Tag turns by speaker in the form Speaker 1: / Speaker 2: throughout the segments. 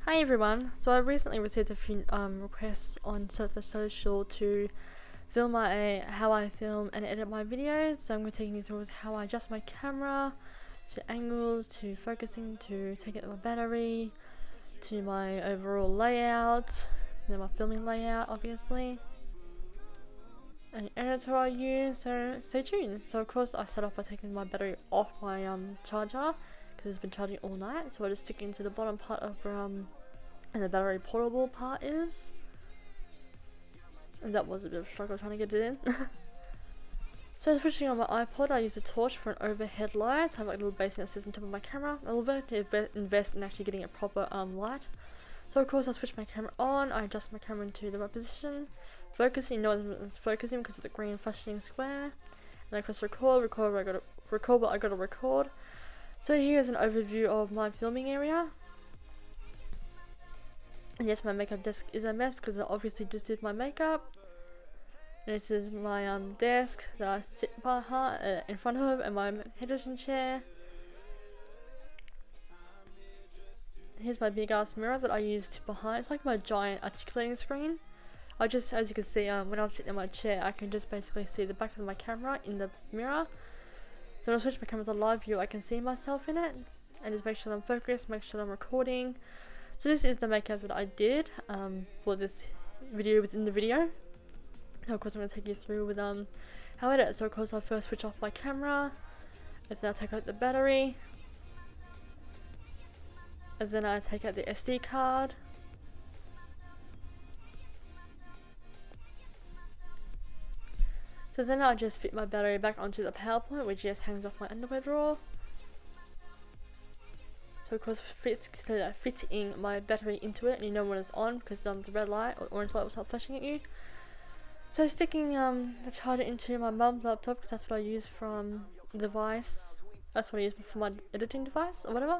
Speaker 1: Hi everyone, so I recently received a few um, requests on the social to film my how I film and edit my videos. So I'm going to take you through how I adjust my camera, to angles, to focusing, to take out my battery, to my overall layout, then my filming layout obviously, and editor I use, so stay tuned. So of course I set off by taking my battery off my um, charger because it's been charging all night so I just stick into the bottom part of um, and the battery portable part is. And that was a bit of a struggle trying to get it in. so switching on my iPod, I use a torch for an overhead light. I have like a little basin that sits on top of my camera. A little bit to invest in actually getting a proper um, light. So of course I switch my camera on, I adjust my camera into the right position. Focusing, know it's focusing because it's a green flashing square. And I press record, record, I gotta record but I gotta record. So here's an overview of my filming area. And yes, my makeup desk is a mess because I obviously just did my makeup. And this is my um, desk that I sit behind, uh, in front of and my hairdressing chair. Here's my big ass mirror that I use to behind. It's like my giant articulating screen. I just, as you can see, um, when I'm sitting in my chair, I can just basically see the back of my camera in the mirror. So when I switch my camera to live view, I can see myself in it. And just make sure I'm focused, make sure I'm recording. So this is the makeup that I did um, for this video within the video. So of course I'm going to take you through with um, how I edit. So of course I'll first switch off my camera, and then I take out the battery, and then I take out the SD card. So then I just fit my battery back onto the PowerPoint which just hangs off my underwear drawer. So of course fit, uh, fitting my battery into it and you know when it's on because um, the red light or orange light will start flashing at you. So sticking um, the charger into my mum's laptop because that's what I use from device. That's what I use for my editing device or whatever.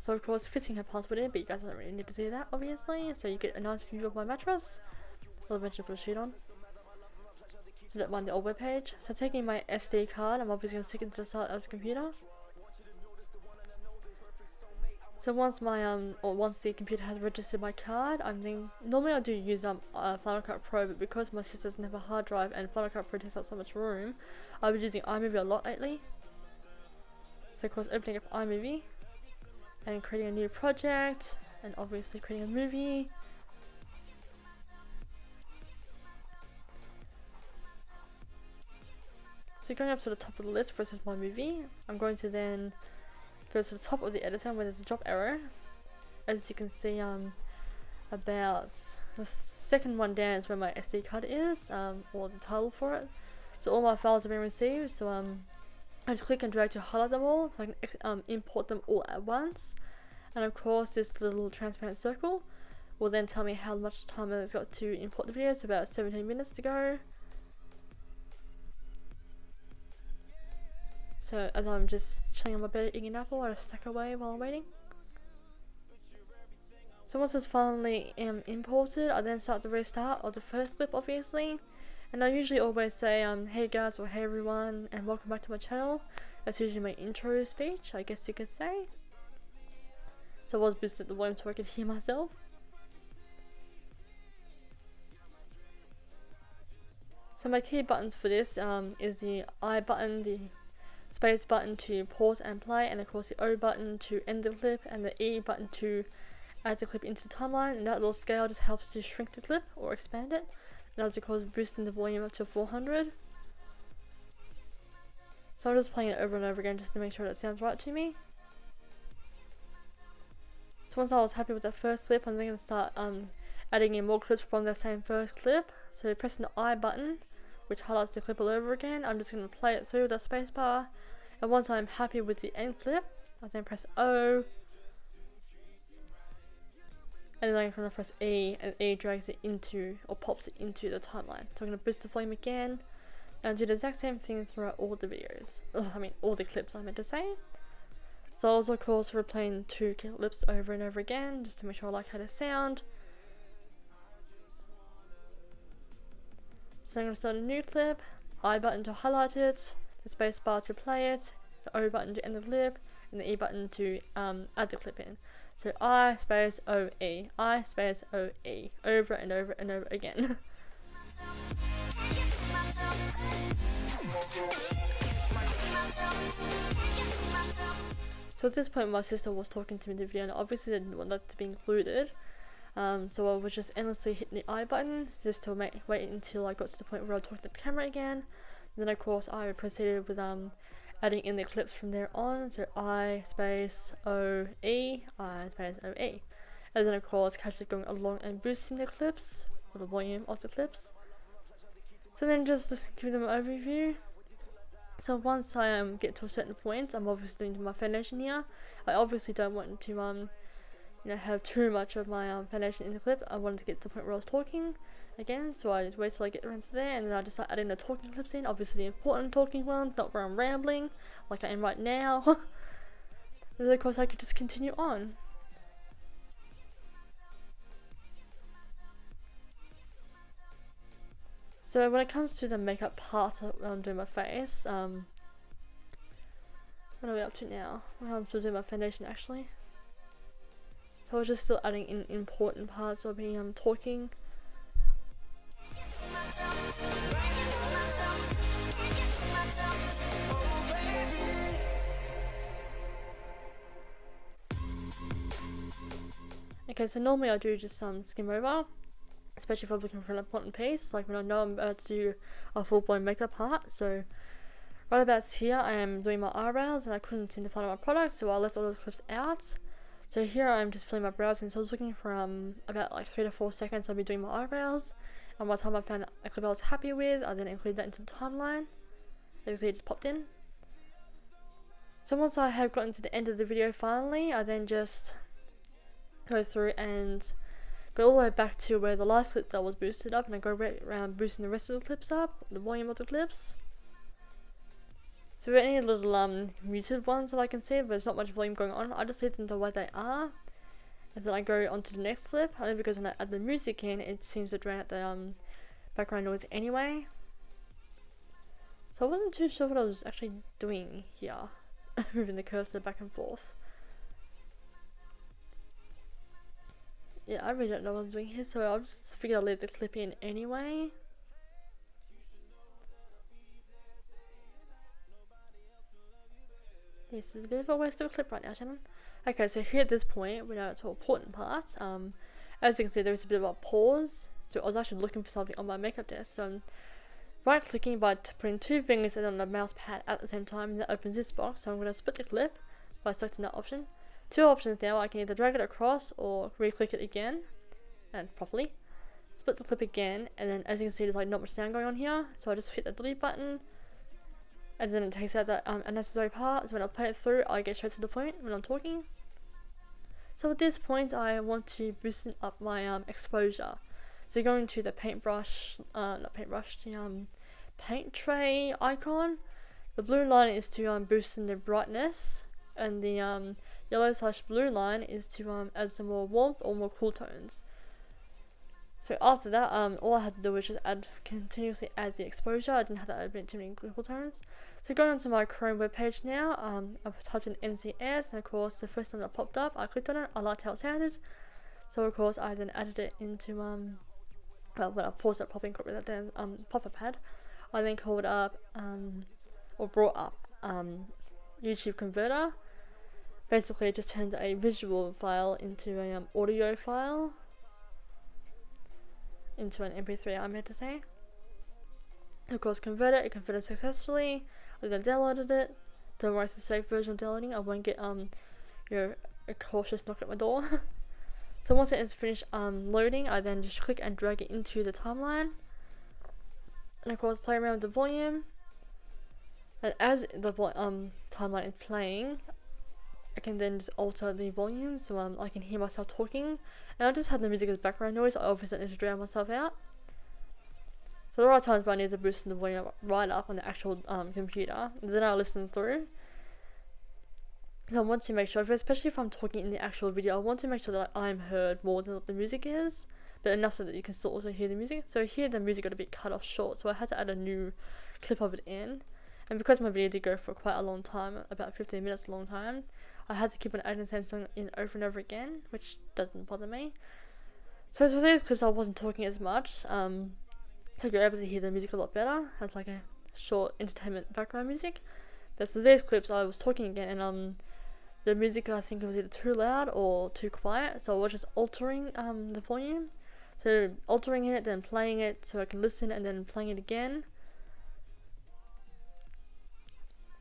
Speaker 1: So of course fitting her password in but you guys don't really need to see that obviously. So you get a nice view of my mattress. I'll eventually put a sheet on. Don't the web page. So taking my SD card I'm obviously going to stick it into the side of the computer. So once my um or once the computer has registered my card, I'm then normally I do use um uh, Final Cut Pro, but because my sister doesn't have a hard drive and Final Cut Pro takes up so much room, I've been using iMovie a lot lately. So of course opening up iMovie and creating a new project and obviously creating a movie. So going up to the top of the list versus my movie, I'm going to then go to the top of the editor where there's a drop arrow. As you can see, um, about the second one down is where my SD card is, um, or the title for it. So all my files have been received, so um, I just click and drag to highlight them all, so I can um, import them all at once. And of course, this little transparent circle will then tell me how much time it's got to import the video, so about 17 minutes to go. So as I'm just chilling on my bed eating an apple, I just stack away while I'm waiting. So once it's finally um, imported, I then start the restart of the first clip obviously. And I usually always say, um, hey guys or hey everyone and welcome back to my channel. That's usually my intro speech, I guess you could say. So I was boosted the volume so I could hear myself. So my key buttons for this um, is the I button, the space button to pause and play, and of course the O button to end the clip, and the E button to add the clip into the timeline, and that little scale just helps to shrink the clip or expand it, and that's of course boosting the volume up to 400. So I'm just playing it over and over again just to make sure that it sounds right to me. So once I was happy with that first clip, I'm then going to start um, adding in more clips from the same first clip. So pressing the I button, which highlights the clip all over again, I'm just going to play it through with the spacebar and once I'm happy with the end clip, I then press O. And then I'm going to press E, and E drags it into, or pops it into the timeline. So I'm going to boost the flame again, and do the exact same thing throughout all the videos. Ugh, I mean, all the clips I meant to say. So I was of course replaying two clips over and over again, just to make sure I like how they sound. So I'm going to start a new clip, I button to highlight it, the space bar to play it, the O button to end the clip, and the E button to um, add the clip in. So I space O E, I space O E, over and over and over again. So at this point my sister was talking to me in the video and obviously didn't want that to be included. Um, so I was just endlessly hitting the I button just to make, wait until I got to the point where I talking to the camera again. And then of course I proceeded with um, adding in the clips from there on. So I space O E, I space O E. And then of course kept going along and boosting the clips, or the volume of the clips. So then just, just give them an overview. So once I um, get to a certain point, I'm obviously doing my foundation here. I obviously don't want to um, you know, have too much of my um, foundation in the clip. I wanted to get to the point where I was talking again, so I just wait till I get around to there, and then I just start adding the talking clips in. Obviously, the important talking ones, not where I'm rambling like I am right now. and of course I could just continue on. So when it comes to the makeup part of I'm doing my face, um, what are we up to now? Well, I'm still doing my foundation actually. So I was just still adding in important parts of me um, talking. Okay, so normally I do just um, skim over especially if I'm looking for an important piece, like when I know I'm about to do a full blown makeup part. So right about here I am doing my eyebrows and I couldn't seem to find my product so I left all those clips out. So here I'm just filling my brows and so I was looking for um about like three to four seconds I'll be doing my eyebrows and by the time I found a clip I was happy with I then included that into the timeline. You see it just popped in. So once I have gotten to the end of the video finally I then just go through and go all the way back to where the last clip that was boosted up and I go right around boosting the rest of the clips up, the volume of the clips. So for any little um muted ones that I can see, but there's not much volume going on, I just leave them the way they are. And then I go on to the next clip, only because when I add the music in, it seems to drown out the um, background noise anyway. So I wasn't too sure what I was actually doing here, moving the cursor back and forth. yeah, I really don't know what I'm doing here, so I'll just figure I'll leave the clip in anyway. This is a bit of a waste of a clip right now, Shannon. Okay, so here at this point, we're now to important part. Um, as you can see, there's a bit of a pause. So I was actually looking for something on my makeup desk. So I'm right clicking by putting two fingers on the mouse pad at the same time, and that opens this box. So I'm going to split the clip by selecting that option two options now. I can either drag it across or re-click it again and properly. Split the clip again and then as you can see there's like not much sound going on here. So I just hit the delete button and then it takes out that um, unnecessary part. So when I play it through I get straight to the point when I'm talking. So at this point I want to boost up my um, exposure. So going to the paintbrush, uh, not paintbrush, the um, paint tray icon. The blue line is to um, boost in the brightness and the um, yellow slash blue line is to um, add some more warmth or more cool tones. So after that, um, all I had to do was just add continuously add the exposure. I didn't have to add too many cool tones. So going onto my Chrome web page now, um, I've typed in NCS, and of course the first time that popped up, I clicked on it. I liked how it sounded, so of course I then added it into um, well when I paused it popping with that then um pop-up pad, I then called up um or brought up um YouTube Converter basically it just turned a visual file into a um, audio file into an mp3 I meant to say. Of course convert it it converted successfully. I then downloaded it. Don't worry it's a safe version of downloading. I won't get um you know a cautious knock at my door. So once it is finished um loading I then just click and drag it into the timeline. And of course play around with the volume. And as the um timeline is playing I can then just alter the volume so um, I can hear myself talking. And I just have the music as background noise, I obviously need to drown myself out. So there are times where I need to boost the volume right up on the actual um, computer, then I listen through. So I want to make sure, especially if I'm talking in the actual video, I want to make sure that I'm heard more than what the music is, but enough so that you can still also hear the music. So here the music got a bit cut off short, so I had to add a new clip of it in. And because my video did go for quite a long time, about 15 minutes a long time, I had to keep on adding the same song in over and over again, which doesn't bother me. So for these clips I wasn't talking as much, um, so you're able to hear the music a lot better as like a short entertainment background music. But for these clips I was talking again and um the music I think was either too loud or too quiet, so I was just altering um the volume. So altering it, then playing it so I can listen and then playing it again.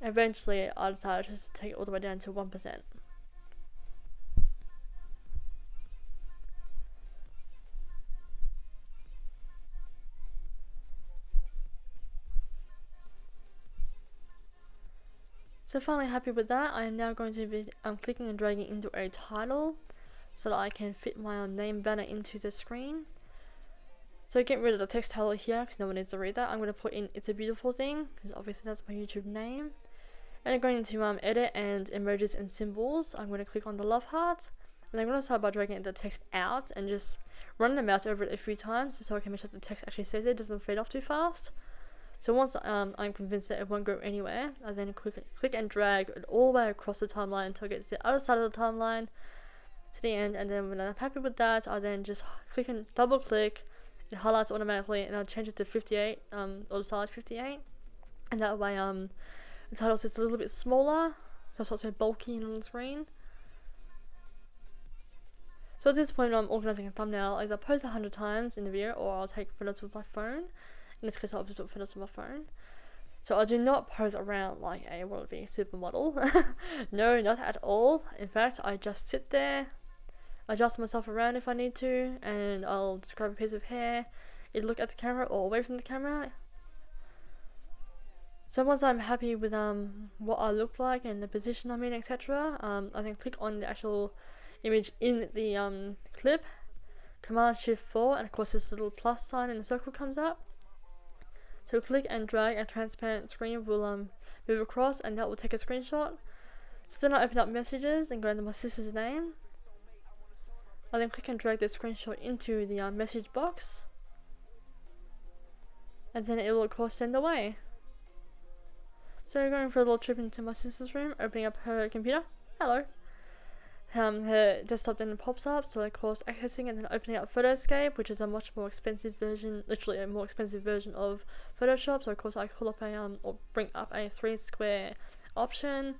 Speaker 1: Eventually I decided just to take it all the way down to 1%. So finally happy with that, I am now going to be I'm clicking and dragging into a title so that I can fit my name banner into the screen. So getting rid of the text title here because no one needs to read that. I'm going to put in It's a Beautiful Thing because obviously that's my YouTube name. And I'm going into um, edit and emojis and symbols. I'm going to click on the love heart. And I'm going to start by dragging the text out and just running the mouse over it a few times so I can make sure the text actually says it, doesn't fade off too fast. So once um, I'm convinced that it won't go anywhere, I then click, click and drag it all the way across the timeline until I get to the other side of the timeline to the end. And then when I'm happy with that, I then just click and double click. It highlights automatically and I'll change it to 58 um, or the size 58. And that way um, the title sits a little bit smaller, so it's not so bulky on the screen. So at this point I'm organising a thumbnail, either post a hundred times in the video or I'll take photos with my phone. In this case I'll just take photos with my phone. So I do not pose around like a what would be supermodel. no, not at all. In fact, I just sit there, adjust myself around if I need to, and I'll just grab a piece of hair, either look at the camera or away from the camera, so once I'm happy with um what I look like and the position I'm in, etc., um, I then click on the actual image in the um clip, Command Shift 4, and of course this little plus sign in the circle comes up. So click and drag a transparent screen will um move across and that will take a screenshot. So then I open up messages and go into my sister's name. I then click and drag the screenshot into the um, message box. And then it will of course send away. So going for a little trip into my sister's room, opening up her computer. Hello. Um, her desktop then pops up, so of course accessing and then opening up Photoscape, which is a much more expensive version, literally a more expensive version of Photoshop. So of course I call up a um or bring up a three square option,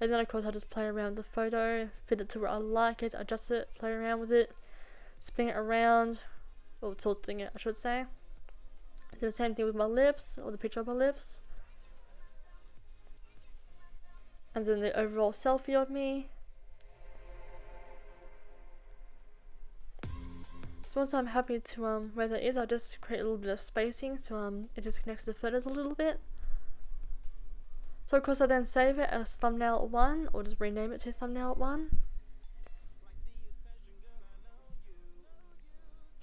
Speaker 1: and then of course I just play around the photo, fit it to where I like it, adjust it, play around with it, spin it around, or tilting it I should say. Do the same thing with my lips, or the picture of my lips. And then the overall selfie of me. So once I'm happy to um where that is, I'll just create a little bit of spacing so um it disconnects the photos a little bit. So of course I then save it as thumbnail 1 or just rename it to thumbnail 1.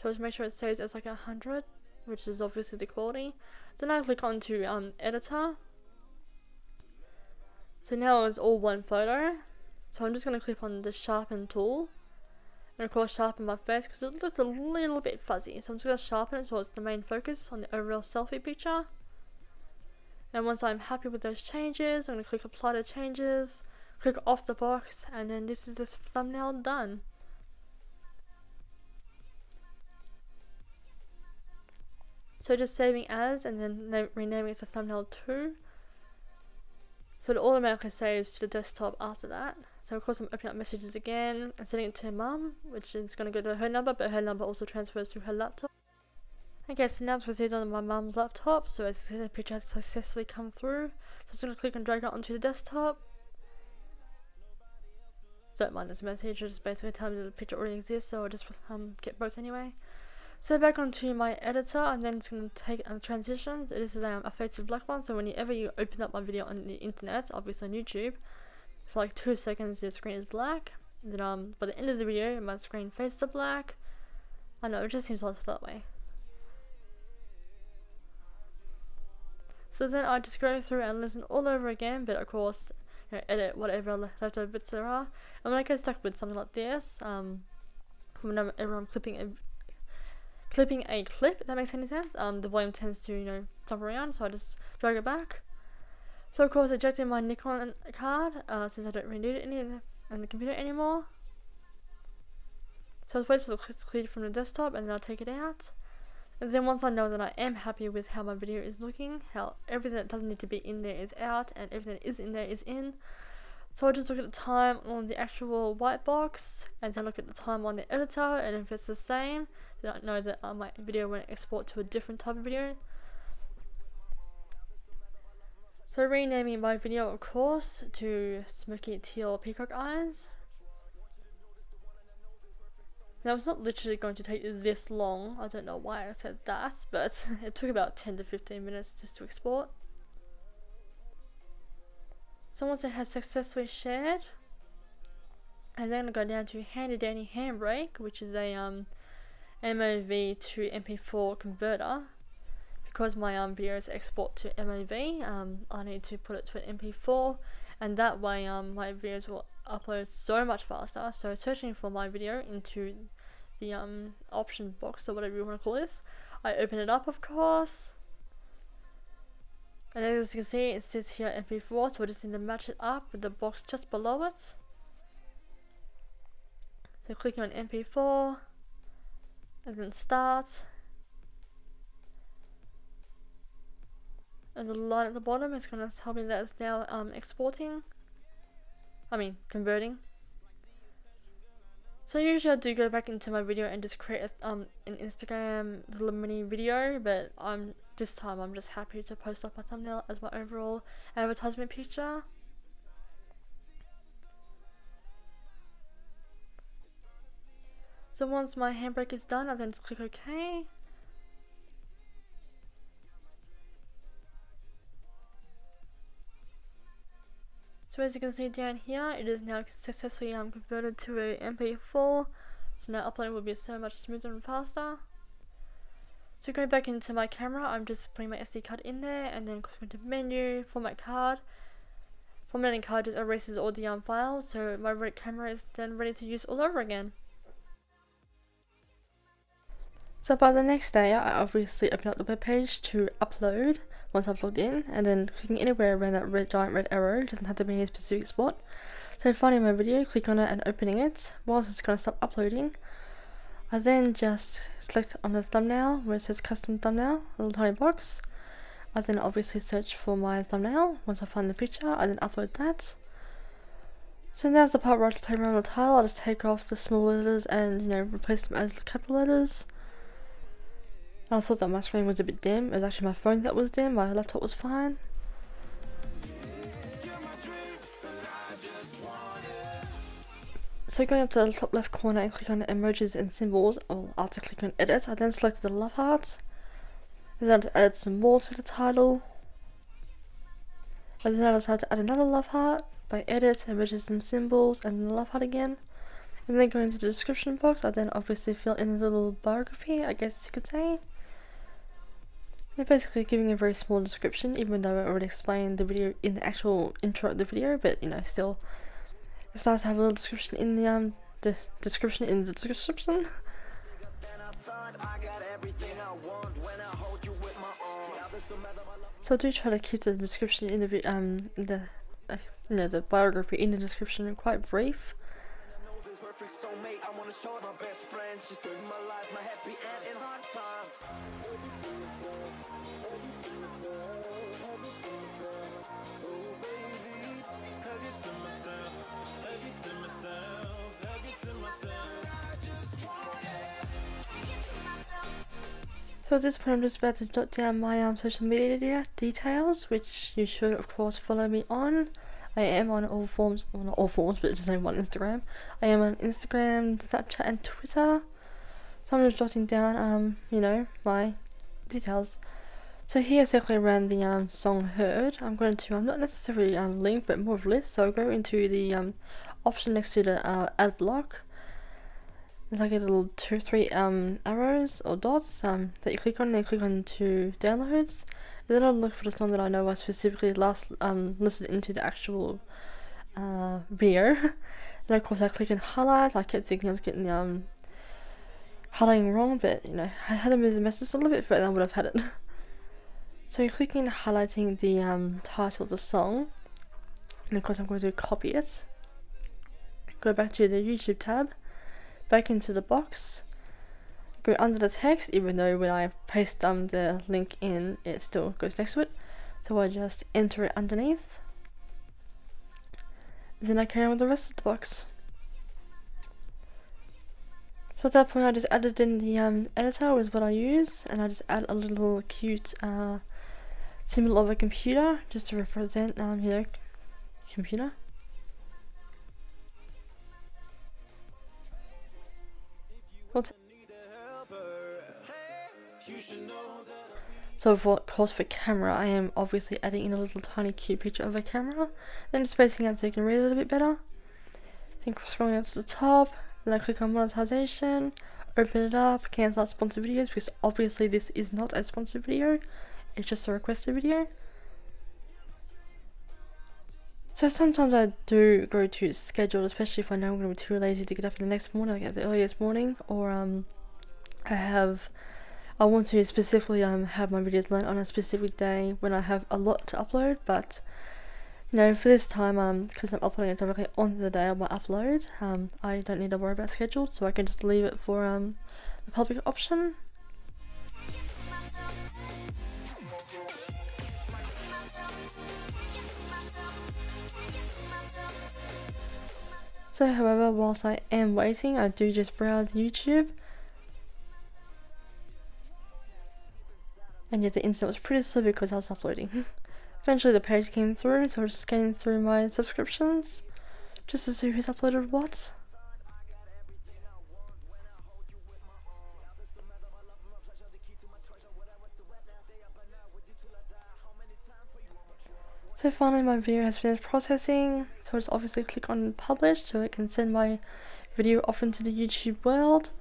Speaker 1: So just make sure it saves as like a hundred, which is obviously the quality. Then I click on to um editor so now it's all one photo. So I'm just going to click on the sharpen tool. And of course sharpen my face because it looks a little bit fuzzy. So I'm just going to sharpen it so it's the main focus on the overall selfie picture. And once I'm happy with those changes, I'm going to click apply to changes, click off the box, and then this is this thumbnail done. So just saving as and then renaming it to thumbnail 2 so it automatically saves to the desktop after that. So of course I'm opening up messages again and sending it to mum, which is going to go to her number, but her number also transfers to her laptop. Okay, so now it's received on my mum's laptop, so as the picture has successfully come through. So I'm just going to click and drag it onto the desktop. Don't mind this message, it's basically telling me that the picture already exists, so I'll just um, get both anyway. So back onto my editor, I'm then just going to take um, transitions. This is um, a faded black one, so whenever you open up my video on the internet, obviously on YouTube, for like two seconds your screen is black. And then um, by the end of the video, my screen fades to black. I know, it just seems like that way. So then I just go through and listen all over again, but of course, you know, edit whatever leftover bits there are. And when I get stuck with something like this, um, whenever I'm clipping clipping a clip, if that makes any sense. Um, the volume tends to, you know, jump around, so I just drag it back. So of course ejecting my Nikon card uh, since I don't really need it any in the computer anymore. So I'll wait till it's cleared from the desktop and then I'll take it out. And then once I know that I am happy with how my video is looking, how everything that doesn't need to be in there is out and everything that is in there is in. So I'll just look at the time on the actual white box and then look at the time on the editor and if it's the same, then I know that uh, my video won't export to a different type of video. So renaming my video of course to Smoky Teal Peacock Eyes. Now it's not literally going to take this long, I don't know why I said that, but it took about 10 to 15 minutes just to export. So once it has successfully shared, I'm then going to go down to Handy Dandy Handbrake, which is a um, MOV to MP4 converter. Because my um, videos export to MOV, um, I need to put it to an MP4, and that way um, my videos will upload so much faster. So searching for my video into the um, option box or whatever you want to call this, I open it up of course, and as you can see it says here MP4, so we just need to match it up with the box just below it. So click on MP4, and then start, and the line at the bottom is going to tell me that it's now um, exporting I mean converting so usually I do go back into my video and just create a, um, an Instagram little mini video but I'm this time I'm just happy to post up my thumbnail as my overall advertisement picture so once my handbrake is done I then just click OK So as you can see down here, it is now successfully um, converted to a MP4. So now uploading will be so much smoother and faster. So going back into my camera, I'm just putting my SD card in there and then going to menu, format card. Formatting card just erases all the um, files, so my red camera is then ready to use all over again. So by the next day, I obviously open up the web page to upload once I've logged in, and then clicking anywhere around that red giant red arrow doesn't have to be in a specific spot. So finding my video, click on it and opening it. Whilst it's going to stop uploading, I then just select on the thumbnail where it says custom thumbnail, little tiny box. I then obviously search for my thumbnail. Once I find the picture, I then upload that. So now's the part where I just play around with the title. I'll just take off the small letters and, you know, replace them as the capital letters. I thought that my screen was a bit dim. It was actually my phone that was dim. My laptop was fine. So going up to the top left corner and click on the emojis and symbols, I'll after click on edit, I then selected the love hearts. And then I added some more to the title. And then I decided to add another love heart by edit, emojis and symbols, and the love heart again. And then going to the description box, I then obviously fill in a little biography, I guess you could say. They're basically giving a very small description, even though I already explained the video in the actual intro of the video, but you know, still, it's nice have a little description in the um the description in the description. so do try to keep the description in the um the uh, you know the biography in the description quite brief. So at this point I'm just about to jot down my um, social media details, which you should of course follow me on. I am on all forms, well not all forms, but just only one Instagram. I am on Instagram, Snapchat and Twitter. So I'm just jotting down, um, you know, my details. So here circling around the um, song heard, I'm going to, um, not necessarily um, link, but more of a list. So I'll go into the um, option next to the uh, ad block there's like a little two, three um arrows or dots um that you click on and you click on to downloads. And then I'll look for the song that I know I specifically last um listened into the actual uh video. then of course I click on highlight. I kept thinking I was getting um highlighting wrong, but you know I had to move the message a little bit further. Than I would have had it. So you're clicking highlighting the um, title of the song, and of course I'm going to copy it. Go back to the YouTube tab, back into the box, go under the text, even though when I paste um, the link in, it still goes next to it. So I just enter it underneath. Then I carry on with the rest of the box. So at that point I just added in the um, editor was what I use and I just add a little cute uh, symbol of a computer just to represent um, you know computer. So for course for camera I am obviously adding in a little tiny cute picture of a camera then spacing out so you can read it a little bit better. I think scrolling up to the top then I click on monetization, open it up, cancel sponsored videos because obviously this is not a sponsored video, it's just a requested video. So sometimes I do go to schedule, especially if I know I'm going to be too lazy to get up in the next morning, like at the earliest morning, or um, I have, I want to specifically um have my videos learned on a specific day when I have a lot to upload, but you know, for this time, um, because I'm uploading it directly on the day of my upload, um, I don't need to worry about schedule, so I can just leave it for um, the public option. So however, whilst I am waiting, I do just browse YouTube. And yet the internet was pretty slow because I was uploading. Eventually the page came through, so I was scanning through my subscriptions just to see who's uploaded what. So finally my video has finished processing, so I just obviously click on publish so it can send my video off into the YouTube world.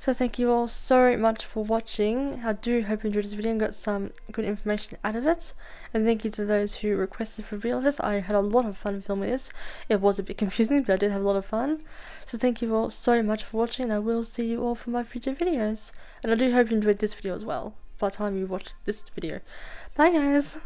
Speaker 1: So thank you all so much for watching. I do hope you enjoyed this video and got some good information out of it. And thank you to those who requested for this. I had a lot of fun filming this. It was a bit confusing, but I did have a lot of fun. So thank you all so much for watching. And I will see you all for my future videos. And I do hope you enjoyed this video as well by the time you watch this video. Bye guys!